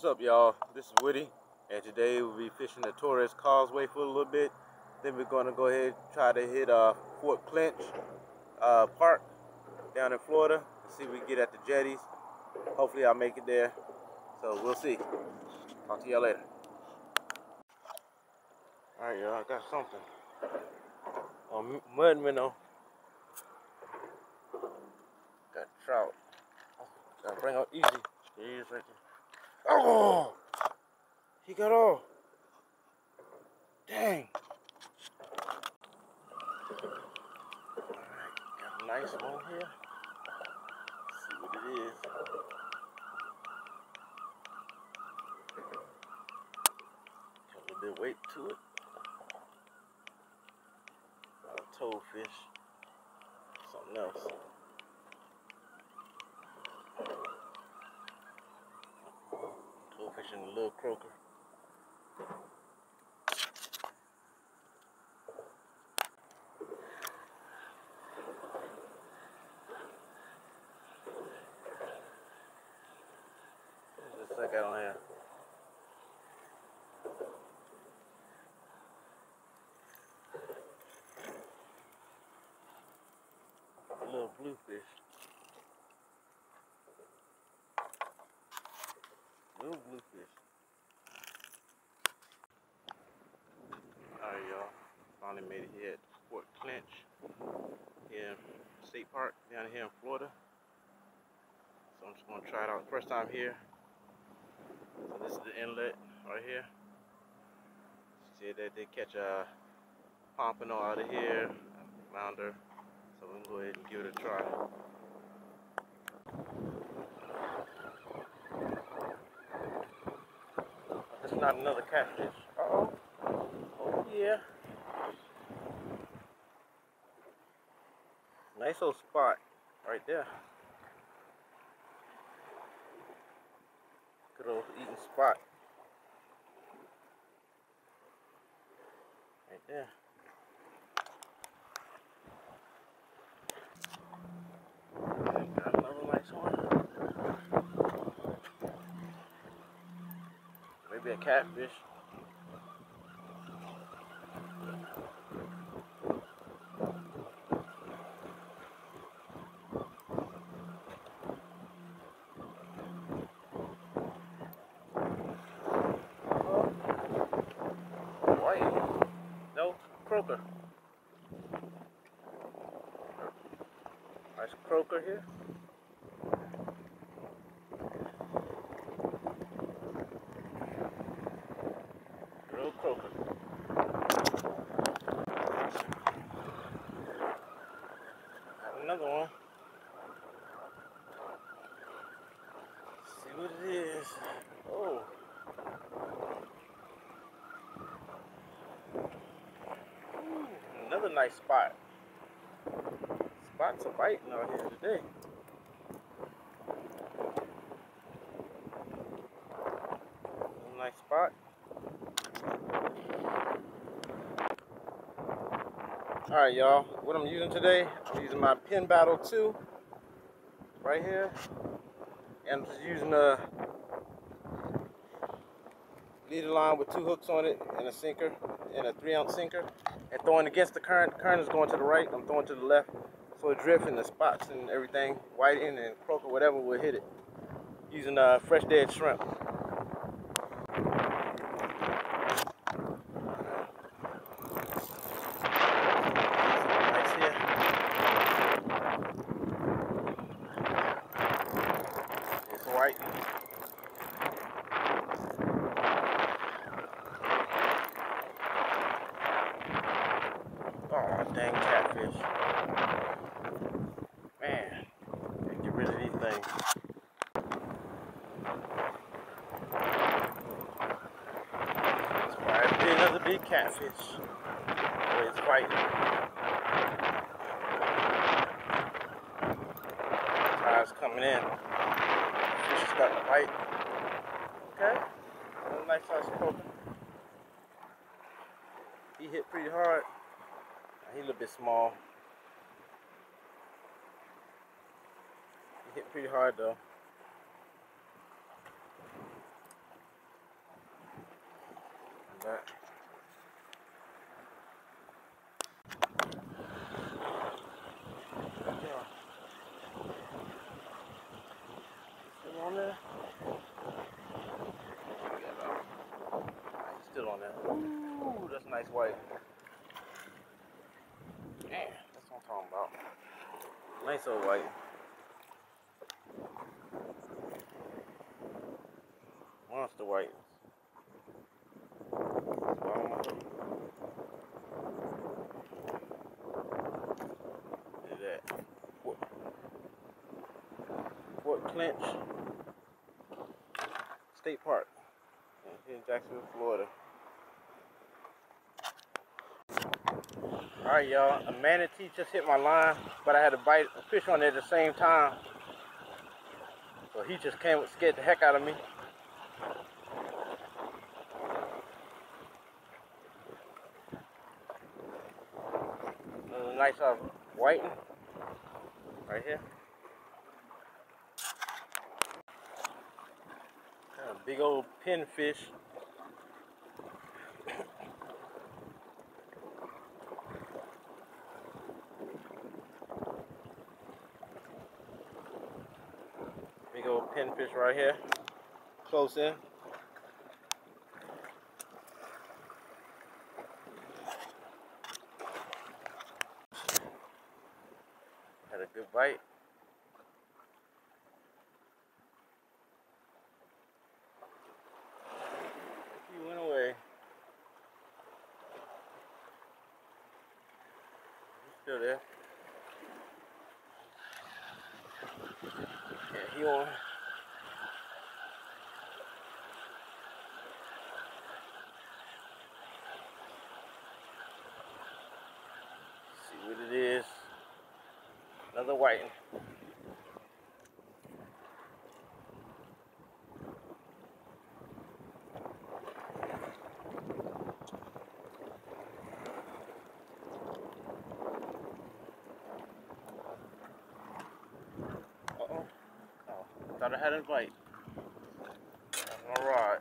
What's up, y'all? This is Woody, and today we'll be fishing the Torres Causeway for a little bit. Then we're gonna go ahead and try to hit uh, Fort Clinch uh, Park down in Florida. See if we can get at the jetties. Hopefully, I'll make it there. So we'll see. Talk to y'all later. All right, y'all. I got something. Oh, mud minnow. Got trout. Gotta bring out easy. Is right there. Oh! He got all. Dang. Got a nice one here. Let's see what it is. Got a little bit of weight to it. Not a toadfish. Something else. fishing a little croaker. What's this I got on here? A little bluefish. Little bluefish. Alright uh, y'all, finally made it here at Fort Clinch in State Park down here in Florida. So I'm just gonna try it out. First time here. So this is the inlet right here. See that they catch a pompano out of here, flounder. So we can go ahead and give it a try. It's not another catfish. Uh oh. Oh yeah. Nice little spot right there. Good old eating spot. Right there. Got another nice one. Maybe a catfish. No, croaker. Nice croaker here. Real croaker. Got another one. see what it is. Oh. Ooh, another nice spot. Spots are biting out here today. Nice spot. Alright y'all, what I'm using today, I'm using my Penn Battle 2 right here. And I'm just using a leader line with two hooks on it and a sinker and a three ounce sinker and throwing against the current. The current is going to the right, I'm throwing to the left. So it drifting the spots and everything, whiting and croaker, whatever will hit it. Using uh, fresh dead shrimp. Nice here. It's white. Oh, dang catfish. Man, gotta get rid of these things. That's why I big catfish. Oh, it's fighting. Tide's coming in. Fish is starting to bite. Okay. A nice size croaker. He hit pretty hard. He a little bit small. He hit pretty hard though. that. Still on there? Still on there. Ooh, that's nice white. Man, that's what I'm talking about. Nice old white. Monster white. Fort Clinch State Park in Jacksonville, Florida. Alright y'all, a manatee just hit my line, but I had to bite a fish on it at the same time. So he just came scared the heck out of me. nice uh, whiting right here. a big old pinfish. big old pinfish right here. Close in. Had a good bite. He went away. He's still there. Yeah, he on. See what it is. Whiting. Uh-oh. Oh, thought I had a bite. Alright.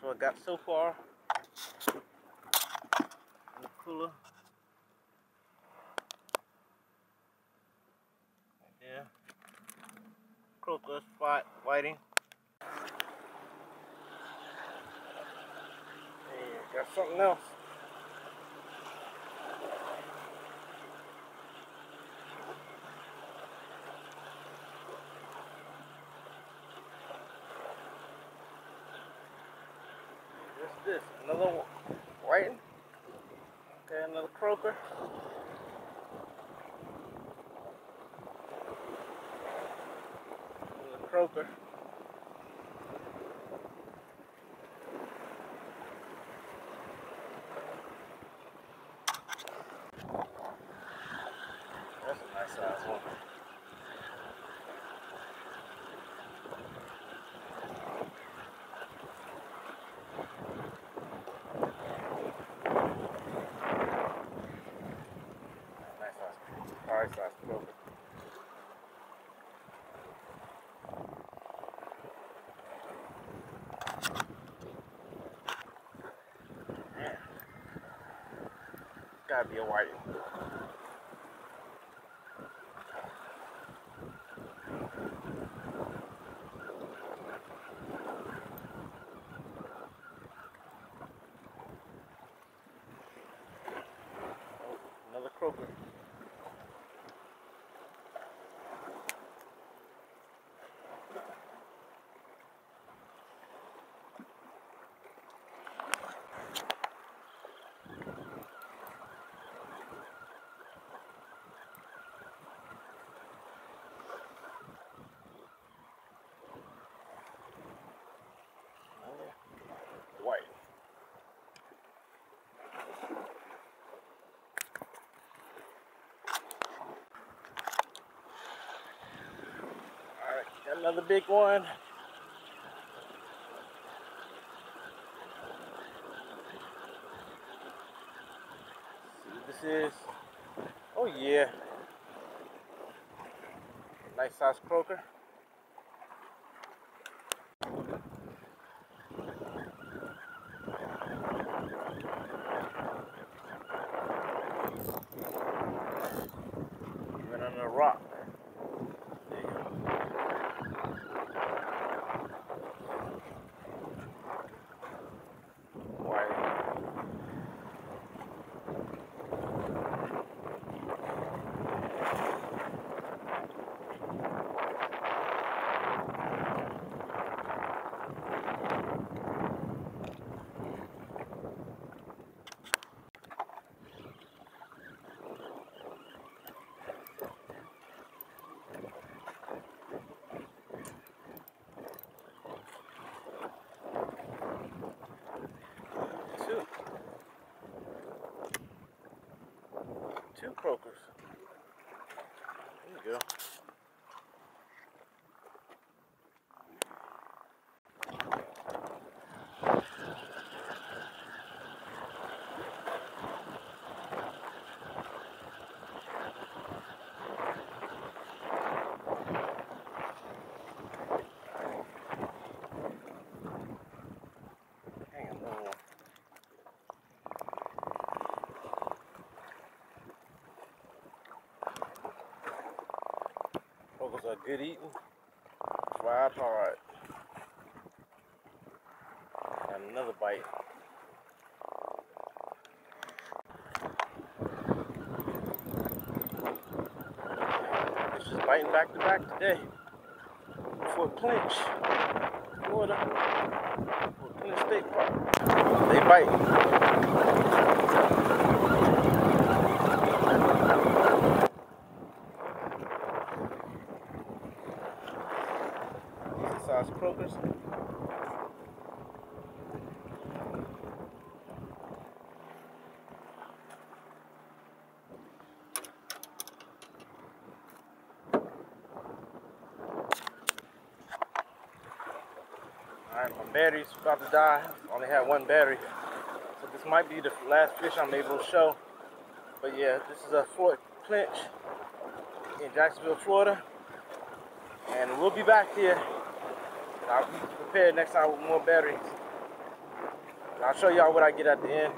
So I got so far cooler. Yeah. Croaker spot whiting. And got something else. This? Another whiting? Another croaker. Another croaker. That's a nice size one. Nice size. Alright, size croaker. Man. Gotta be a whiting. Another big one. See what this is. Oh yeah. Nice size croaker. Even on a rock. There you go. White. Two. Two croakers. There you go. Hang on, another one. Focus are good eating. Fried hard. And another bite. It's just biting back to back today. Fort Clinch, Florida. Fort Clinch State Park. They bite. My battery's about to die. I only had one battery. So this might be the last fish I'm able to show. But yeah, this is a Fort Clinch in Jacksonville, Florida. And we'll be back here. I'll be prepared next time with more batteries. And I'll show y'all what I get at the end.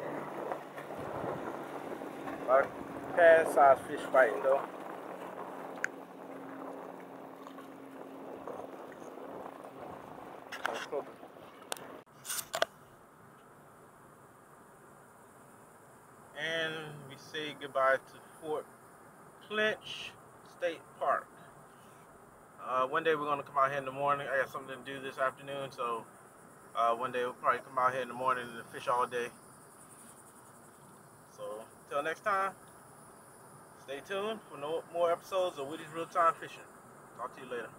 Our past size fish fighting though. And we say goodbye to Fort Clinch State Park. Uh, one day we're gonna come out here in the morning. I got something to do this afternoon, so uh, one day we'll probably come out here in the morning and fish all day. So until next time, stay tuned for no more episodes of Woody's Reeltime Fishing. Talk to you later.